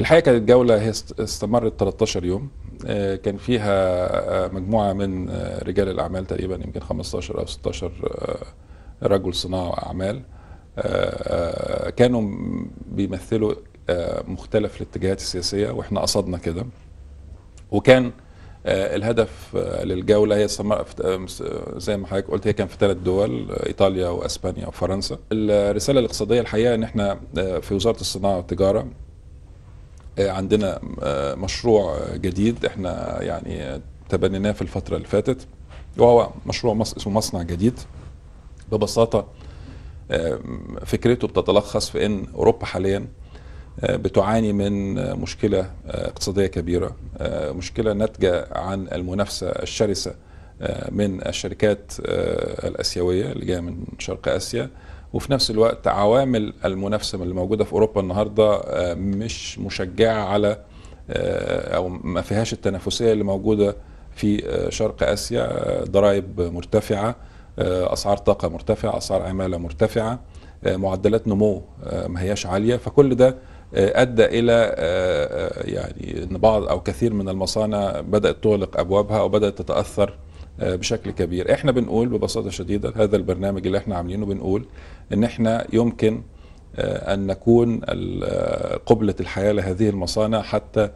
الحقيقة كانت جولة هي است- استمرت 13 يوم. آه، كان فيها آه، مجموعة من آه، رجال الأعمال تقريبا يمكن 15 أو 16 آه، رجل صناعة وأعمال. كانوا بيمثلوا مختلف الاتجاهات السياسية وإحنا قصدنا كده. وكان الهدف للجولة هي زي ما حضرتك قلت هي كان في ثلاث دول إيطاليا وأسبانيا وفرنسا. الرسالة الاقتصادية الحقيقة إن إحنا في وزارة الصناعة والتجارة عندنا آه، مشروع آه، جديد إحنا يعني آه، تبنيناه في الفترة اللي فاتت وهو مشروع اسمه مصنع جديد. ببساطة آه، فكرته بتتلخص في إن أوروبا حاليا آه، بتعاني من آه، مشكلة آه، اقتصادية كبيرة آه، مشكلة ناتجة عن المنافسة الشرسة آه، من الشركات آه، الآسيوية اللي جاية من شرق آسيا وفي نفس الوقت عوامل المنافسة اللي موجودة في أوروبا النهارده آه، مش مشجعة على آه، أو ما فيهاش التنافسية اللي موجودة في آه، شرق آسيا ضرائب مرتفعة أسعار طاقة مرتفعة أسعار عمالة مرتفعة معدلات نمو ما هياش عالية. فكل ده أدى إلى يعني إن بعض أو كثير من المصانع بدأت تغلق أبوابها أو بدات تتأثر بشكل كبير. إحنا بنقول ببساطة شديدة هذا البرنامج اللي إحنا عاملينه بنقول إن إحنا يمكن آه، أن نكون آه، قبلة الحياة لهذه المصانع حتى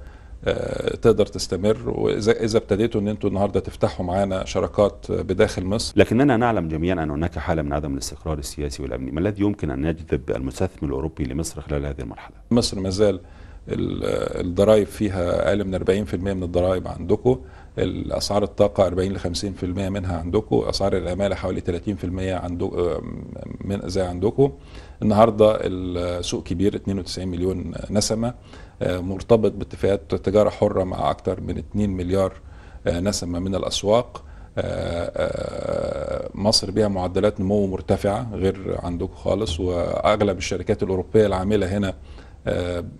آه، تقدر تستمر. وإذا إذا ابتديتوا إن أنتوا النهارده تفتحوا معانا شراكات بداخل مصر. لكننا نعلم جميعا أن هناك حالة من عدم الاستقرار السياسي والأمني. ما الذي يمكن أن يجذب المستثمر الأوروبي لمصر خلال هذه المرحلة؟ مصر ما زال ال- الضرائب فيها أقل من 40% من الضرائب عندكم الأسعار الطاقة 40 ل 50% منها عندكم أسعار العمالة حوالي 30% عندكم من زي عندكم النهارده السوق كبير 92 مليون نسمة. مرتبط باتفاقات تجارة حرة مع أكثر من 2 مليار نسمة من الأسواق. مصر بها معدلات نمو مرتفعة غير عندكم خالص وأغلب الشركات الأوروبية العاملة هنا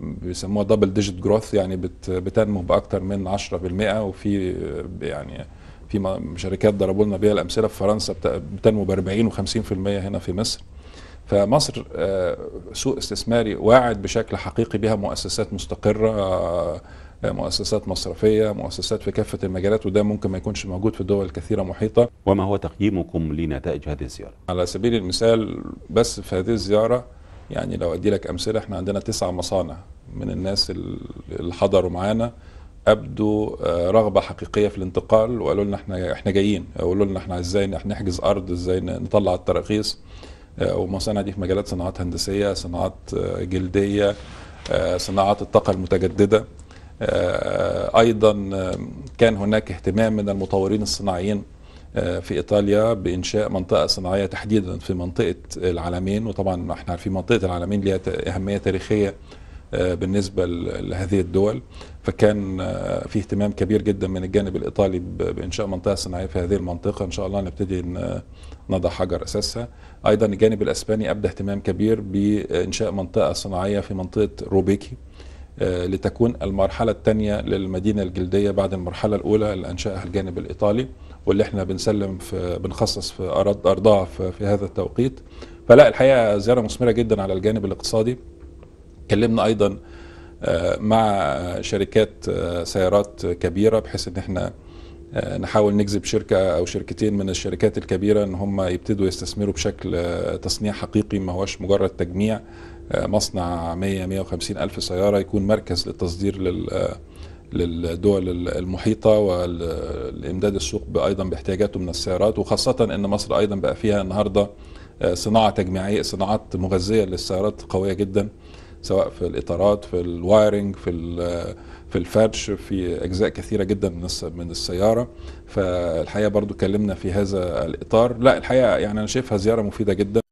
بيسموها double digit growth يعني بت- بتنمو باكثر من 10% وفي آه، يعني في شركات ضربوا لنا بيها الأمثلة. في فرنسا بت- بتنمو ب 40 و50% هنا في مصر. فمصر آه، سوق استثماري واعد بشكل حقيقي بها مؤسسات مستقرة آه، مؤسسات مصرفية مؤسسات في كافة المجالات. وده ممكن ما يكونش موجود في دول كثيره محيطة. وما هو تقييمكم لنتائج هذه الزيارة؟ على سبيل المثال بس في هذه الزيارة يعني لو أدي لك أمثلة إحنا عندنا تسع مصانع من الناس اللي حضروا معانا. أبدوا آه، رغبة حقيقية في الانتقال وقالوا لنا إحنا إحنا جايين. قالوا لنا إحنا إزاي نحجز أرض إزاي نطلع التراخيص. آه، ومصانع دي في مجالات صناعات هندسية صناعات آه، جلدية آه، صناعات آه، أيضا آه، كان هناك اهتمام من المطورين الصناعيين في إيطاليا بإنشاء منطقة صناعية تحديدا في منطقة العلمين. وطبعا إحنا عارفين منطقة العلمين ليها أهمية تاريخية آه، بالنسبة لهذه الدول. فكان آه، في اهتمام كبير جدا من الجانب الإيطالي بإنشاء منطقة صناعية في هذه المنطقة. إن شاء الله نبتدي نضع حجر أساسها. أيضا الجانب الأسباني أبدى اهتمام كبير بإنشاء منطقة صناعية في منطقة روبيكي. آه، لتكون المرحلة الثانية للمدينة الجلدية بعد المرحلة الأولى اللي أنشأها الجانب الإيطالي واللي إحنا بنسلم في بنخصص في أرض أرضها في, في هذا التوقيت. فلا الحقيقة زيارة مثمرة جدا على الجانب الاقتصادي. اتكلمنا أيضا آه، مع شركات آه، سيارات كبيرة بحيث إن إحنا آه، نحاول نجذب شركة أو شركتين من الشركات الكبيرة إن هم يبتدوا يستثمروا بشكل آه، تصنيع حقيقي ما هوش مجرد تجميع. آه، مصنع 100 150 ألف سيارة يكون مركز للتصدير لل آه، للدول المحيطة والإمداد السوق أيضا باحتياجاته من السيارات وخاصة أن مصر أيضا بقى فيها النهاردة آه، صناعة تجميعية صناعات مغذية للسيارات قوية جدا سواء في الإطارات في الوايرنج في في الفرش في أجزاء كثيرة جدا من من السيارة. فالحقيقة برضو اتكلمنا في هذا الإطار. لا الحقيقة يعني أنا شايفها زيارة مفيدة جدا.